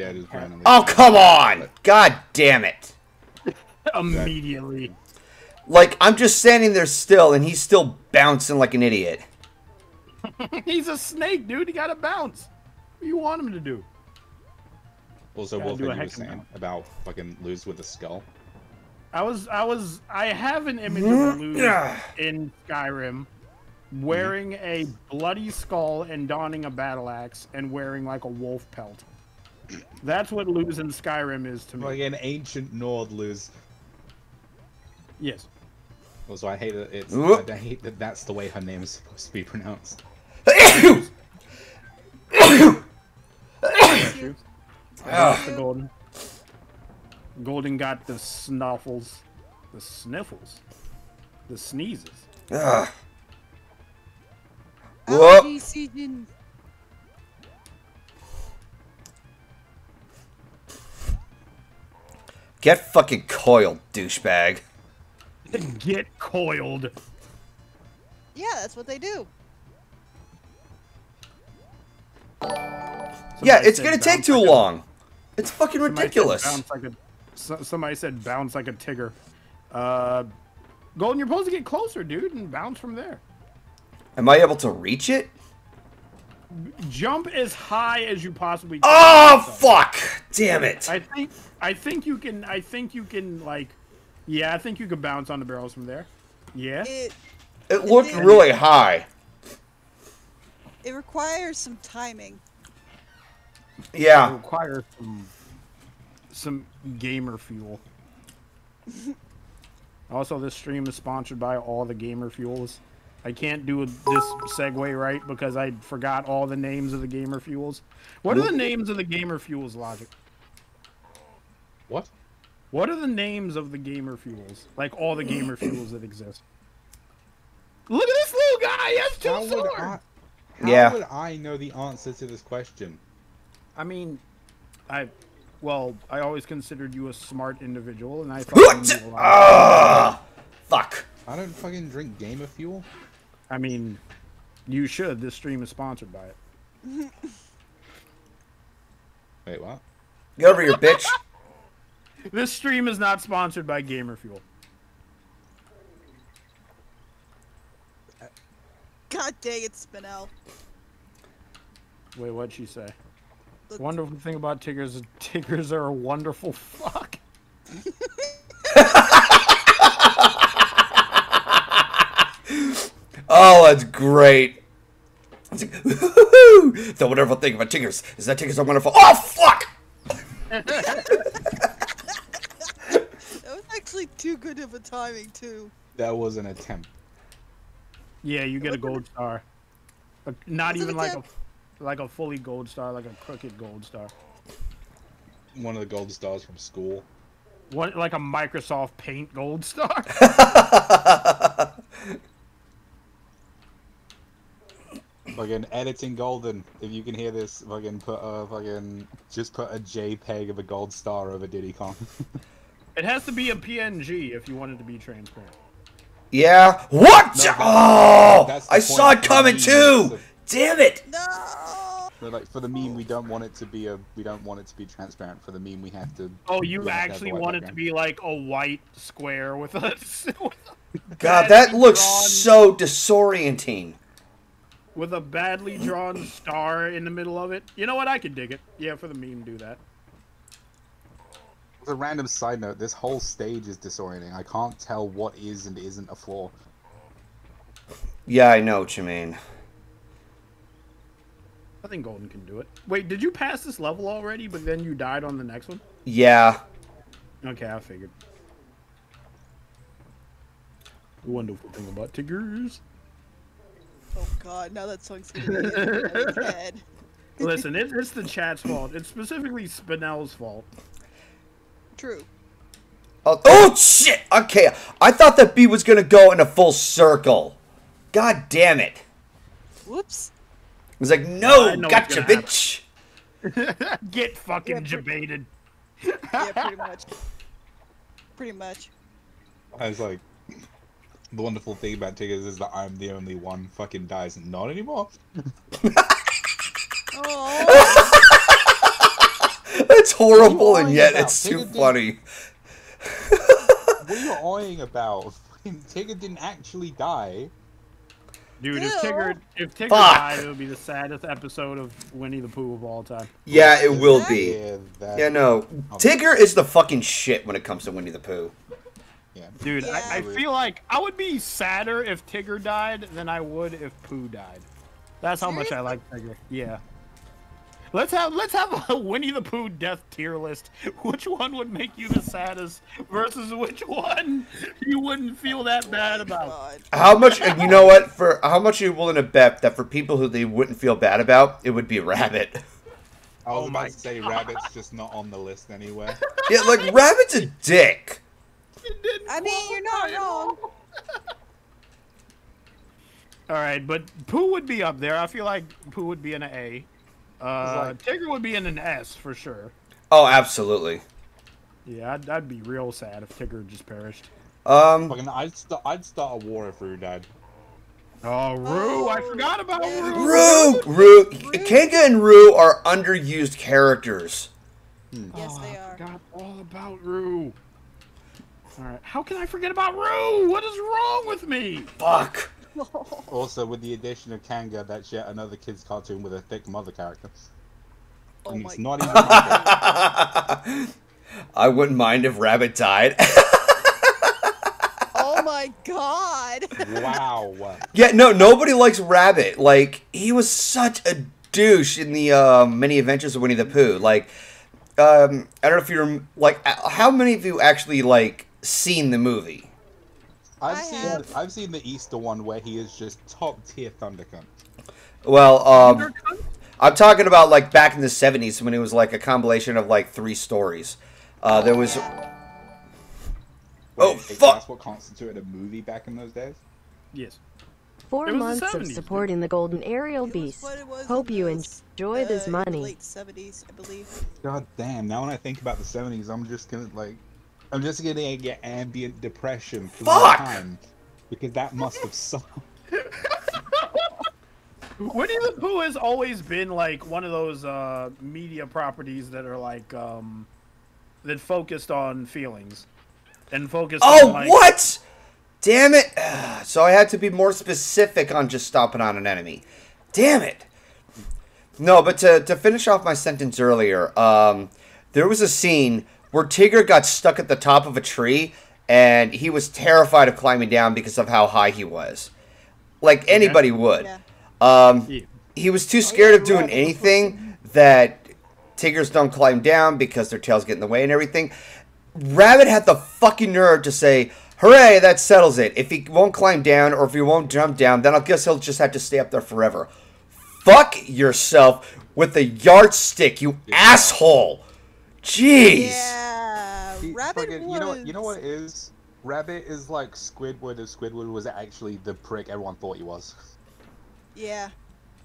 Yeah, just randomly. Oh, come on! God damn it. Immediately. Like, I'm just standing there still, and he's still bouncing like an idiot. He's a snake, dude. He gotta bounce. What do you want him to do? Also, Gotta Wolf, do a you were heck of a saying about fucking lose with a skull. I was, I was, I have an image of a Luz in Skyrim wearing a bloody skull and donning a battle axe and wearing like a wolf pelt. That's what Luz in Skyrim is to me. Like an ancient Nord lose. yes. Also, I hate that it's. Whoop. I hate that that's the way her name is supposed to be pronounced. Shoot. I got the golden. Golden got the snuffles, the sniffles, the sneezes. Ah. Ugh. Allergy Whoop. Get fucking coiled, douchebag. Get coiled. Yeah, that's what they do. yeah, it's gonna take too like a- long. It's fucking somebody ridiculous. Bounce like a, so- somebody said bounce like a tigger. Uh, Golden, you're supposed to get closer, dude, and bounce from there. Am I able to reach it? Jump as high as you possibly can. Oh, fuck! Damn it. I think I think you can I think you can like yeah, I think you could bounce on the barrels from there. Yeah. It It looked really high. it requires some timing. It Yeah. requires some some gamer fuel. also, this stream is sponsored by all the gamer fuels. I can't do this segue right because I forgot all the names of the gamer fuels. What are the names of the gamer fuels, Logic? What? What are the names of the gamer fuels? Like all the gamer fuels that exist. Look at this little guy. He has two How would swords. I? How Yeah. would I know the answer to this question? I mean, I, well, I always considered you a smart individual, and I thought. you knew a lot. Ah, fuck. I don't fucking drink gamer fuel. I mean, you should. This stream is sponsored by it. Wait, what? Get over here, bitch. This stream is not sponsored by Gamer Fuel. God dang it, Spinel. Wait, what'd she say? Look- Wonderful thing about Tiggers is Tiggers are a wonderful fuck. Oh, that's great. It's like, "Woo-hoo-hoo." the wonderful thing about Tiggers is that Tiggers are wonderful. Oh, fuck! That was actually too good of a timing too. That was an attempt. Yeah, you get a gold star. A- not even a like a like a fully gold star, like a crooked gold star. One of the gold stars from school. One like a Microsoft Paint gold star. Fucking editing golden. If you can hear this, fucking put a fucking just put a JPEG of a gold star over Diddy Kong. it has to be a PNG if you want it to be transparent. Yeah. What? No, oh, that's I saw it coming meme, too. Damn it. No. But like for the meme, we don't want it to be a we don't want it to be transparent. For the meme, we have to. Oh, you have to have a actually white want it to be like a white square with a God, badly that looks drawn- so disorienting. With a badly drawn star in the middle of it. You know what? I could dig it. Yeah, for the meme, do that. As a random side note, this whole stage is disorienting. I can't tell what is and isn't a floor. Yeah, I know what you mean. I think Golden can do it. Wait, did you pass this level already? But then you died on the next one. Yeah. Okay, I figured. The wonderful thing about Tiggers. Oh god, now that song's gonna be in my head. Listen, it, it's the chat's fault. It's specifically Spinell's fault. True. Oh, oh shit. Okay, I thought that B was gonna go in a full circle. God damn it. Whoops. I was like, no, I know what's gotcha, bitch. Get fucking Yeah, but- debated. Yeah, pretty much. Pretty much. I was like, the wonderful thing about Tiggers is that I'm the only one fucking dies. Not anymore. Oh, That's horrible, and yet about? it's too Tigger did- funny. What are you awing about? Tigger didn't actually die. Dude, if Tigger if Tigger Fuck. died, it would be the saddest episode of Winnie the Pooh of all time. Yeah, it will be. Yeah, Yeah, no. Tigger is the fucking shit when it comes to Winnie the Pooh. Yeah. Dude, I, I feel like I would be sadder if Tigger died than I would if Pooh died. That's how much I like Tigger. Yeah. Let's have let's have a Winnie the Pooh death tier list. Which one would make you the saddest versus which one you wouldn't feel that bad about? How much? And you know what? For how much are you willing to bet that for people who they wouldn't feel bad about, it would be Rabbit? I was Oh about my to say Rabbit's just not on the list anyway. Yeah, like Rabbit's a dick. You didn't I mean, you're not qualify at all. wrong. All right, but Pooh would be up there. I feel like Pooh would be in an A. Uh, like- Tigger would be in an S for sure. Oh, absolutely. Yeah, I'd, I'd be real sad if Tigger just perished. Um, Fucking, I'd, st- I'd start a war if Roo died. Oh, Roo! I Oh, forgot about yeah. Roo. Roo, Roo, Kanga and Roo are underused characters. Yes, Oh, they I are. forgot all about Roo. All right, how can I forget about Roo? What is wrong with me? Fuck. Also, with the addition of Kanga, that's yet another kids' cartoon with a thick mother character. Oh and my it's not even. I wouldn't mind if Rabbit died. Oh my god. Wow. yeah, no, nobody likes Rabbit. Like he was such a douche in the uh, many adventures of Winnie the Pooh. Like, um, I don't know if you're like, uh, how many of you actually like seen the movie? I've I seen have. I've seen the Easter one where he is just top tier Thundercunt. Well, um, I'm talking about like back in the '70s when it was like a compilation of like three stories. Uh, there was Oh, Wait, fuck! That's what constituted a movie back in those days. Yes. Four It was the months of 70s, supporting the Golden Aerial Beast. what it was Hope you those, enjoy this uh, in the money. Late 70s, I believe. God damn! Now when I think about the '70s, I'm just gonna like, I'm just gonna get ambient depression for the Fuck! time because that must have sucked. Winnie the Pooh has always been like one of those uh, media properties that are like um, that focused on feelings and focused. Oh, on, like, what? Damn it. So I had to be more specific on just stomping on an enemy. Damn it. No, but to, to finish off my sentence earlier, um, there was a scene where Tigger got stuck at the top of a tree and he was terrified of climbing down because of how high he was. Like anybody would. Yeah. Um, Yeah. he was too scared of doing anything that tigers don't climb down because their tails get in the way and everything. Rabbit had the fucking nerve to say, "Hooray, that settles it. If he won't climb down or if he won't jump down, then I guess he'll just have to stay up there forever." Fuck yourself with a yardstick, you asshole. Jeez. Yeah. He- Rabbit fucking- was... you know what? You know what it is? Rabbit is like Squidward if Squidward was actually the prick everyone thought he was. Yeah.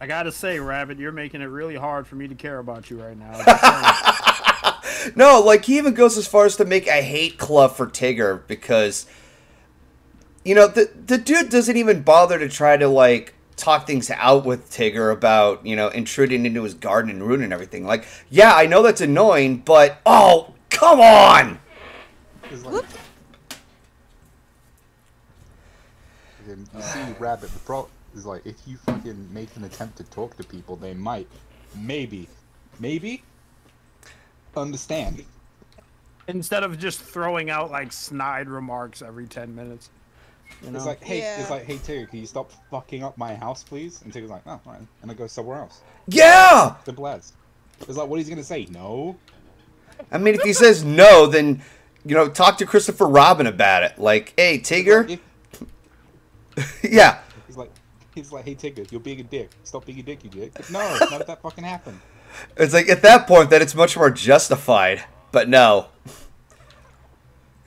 I gotta say, Rabbit, you're making it really hard for me to care about you right now. No, like he even goes as far as to make a hate club for Tigger because you know, the the dude doesn't even bother to try to like talk things out with Tigger about, you know, intruding into his garden and ruining everything. Like, yeah, I know that's annoying, but oh, come on. It's like, Fucking- you see, Rabbit, the pro is like, if you fucking make an attempt to talk to people, they might, maybe, maybe, understand. Instead of just throwing out like snide remarks every ten minutes. You know? It's like, hey, it's like, hey, Tigger, can you stop fucking up my house, please? And Tigger's like, oh, alright, and I go somewhere else. Yeah. Simple as. It's like, what he's gonna say? No. I mean, if he says no, then you know, talk to Christopher Robin about it. Like, hey, Tigger. If- yeah. He's like, he's like, hey, Tigger, you're being a dick. Stop being a dick, you dick. But no, none of that fucking happened. It's like at that point that it's much more justified. But no.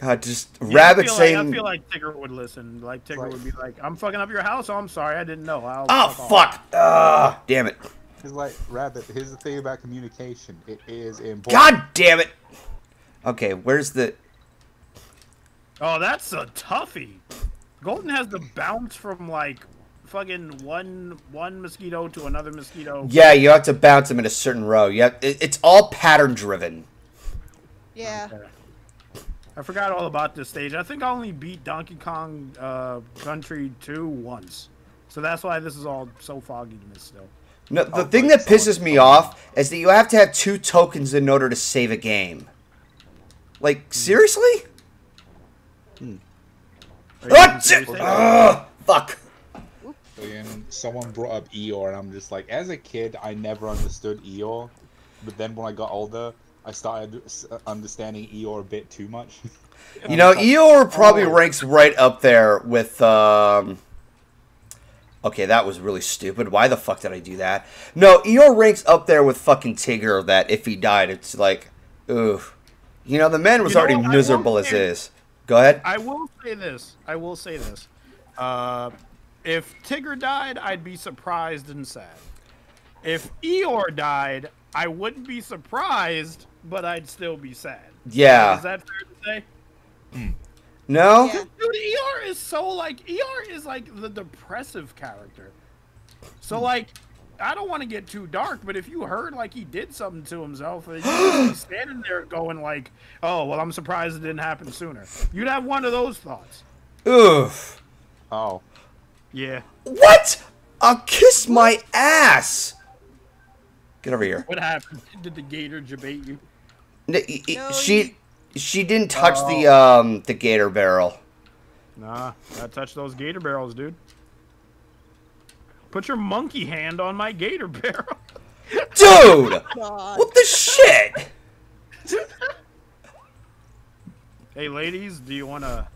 God, just Yeah, rabbit I saying, Like, I feel like Tigger would listen. Like Tigger Right. would be like, "I'm fucking up your house. Oh, I'm sorry, I didn't know." I'll "Oh off." fuck, ah, damn it, He's like, Rabbit, here's the thing about communication. It is important. god damn it." Okay, where's the? Oh, that's a toughie. Golden has the bounce from like fucking one one mosquito to another mosquito. Yeah, you have to bounce them in a certain row. Yeah, it, it's all pattern driven. Yeah. Okay. I forgot all about this stage. I think I only beat Donkey Kong uh, Country 2 once. So that's why this is all so foggy to me still. No, the Oh, thing that pisses me off is that you have to have two tokens in order to save a game. Like seriously? Are Ah, doing shit! fuck. And someone brought up Eeyore, and I'm just like, as a kid, I never understood Eeyore, but then when I got older, I started understanding Eeyore a bit too much. You know, Eeyore probably Oh. ranks right up there with. um... Okay, that was really stupid. Why the fuck did I do that? No, Eeyore ranks up there with fucking Tigger. That if he died, it's like, oof. You know, the man was You know already miserable as say- is. Go ahead. I will say this. I will say this. Uh, if Tigger died, I'd be surprised and sad. If Eeyore died, I wouldn't be surprised, but I'd still be sad. Yeah. Is that fair to say? No. Yeah. Dude, Eeyore is so like ER is like the depressive character. So Hmm. like, I don't want to get too dark, but if you heard like he did something to himself, and you'd standing there going like, "Oh, well, I'm surprised it didn't happen sooner." You'd have one of those thoughts. Oof. oh, Yeah. What? I'll kiss my ass. Get over here. What happened? Did the gator debate you? N- e- No, she she didn't touch the um the gator barrel. Nah, I touched those gator barrels, dude. Put your monkey hand on my gator barrel. Dude, God. what the shit? hey, ladies, do you want to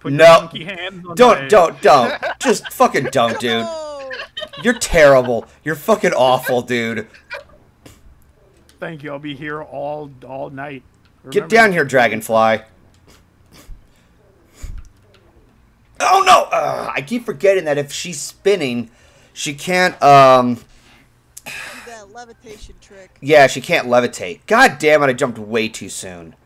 put No. your monkey hand on my... Don't don't don't. Just fucking don't, dude. You're terrible. You're fucking awful, dude. Thank you. I'll be here all all night. Get down here, dragonfly. Oh no! Ugh, I keep forgetting that if she's spinning, she can't. Um, that levitation trick. yeah, she can't levitate. God damn it! I jumped way too soon.